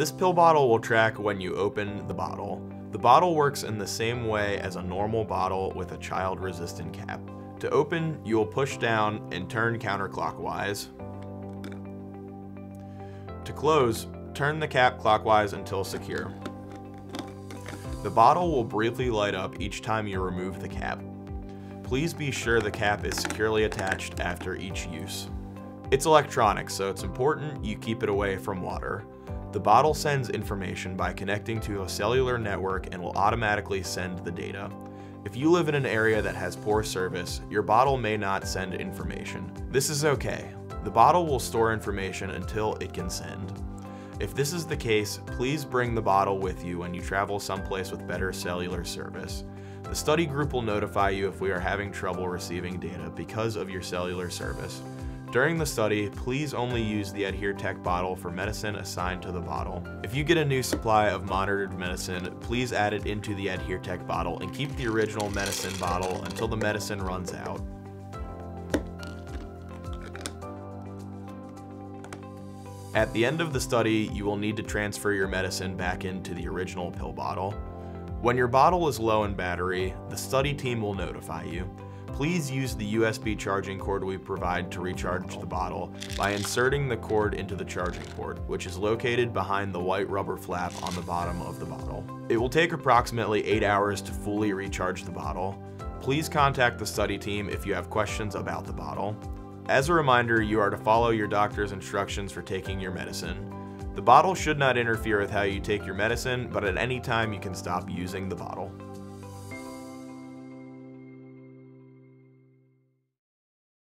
This pill bottle will track when you open the bottle. The bottle works in the same way as a normal bottle with a child-resistant cap. To open, you will push down and turn counterclockwise. To close, turn the cap clockwise until secure. The bottle will briefly light up each time you remove the cap. Please be sure the cap is securely attached after each use. It's electronic, so it's important you keep it away from water. The bottle sends information by connecting to a cellular network and will automatically send the data. If you live in an area that has poor service, your bottle may not send information. This is okay. The bottle will store information until it can send. If this is the case, please bring the bottle with you when you travel someplace with better cellular service. The study group will notify you if we are having trouble receiving data because of your cellular service. During the study, please only use the AdhereTech bottle for medicine assigned to the bottle. If you get a new supply of monitored medicine, please add it into the AdhereTech bottle and keep the original medicine bottle until the medicine runs out. At the end of the study, you will need to transfer your medicine back into the original pill bottle. When your bottle is low in battery, the study team will notify you. Please use the USB charging cord we provide to recharge the bottle by inserting the cord into the charging port, which is located behind the white rubber flap on the bottom of the bottle. It will take approximately 8 hours to fully recharge the bottle. Please contact the study team if you have questions about the bottle. As a reminder, you are to follow your doctor's instructions for taking your medicine. The bottle should not interfere with how you take your medicine, but at any time you can stop using the bottle.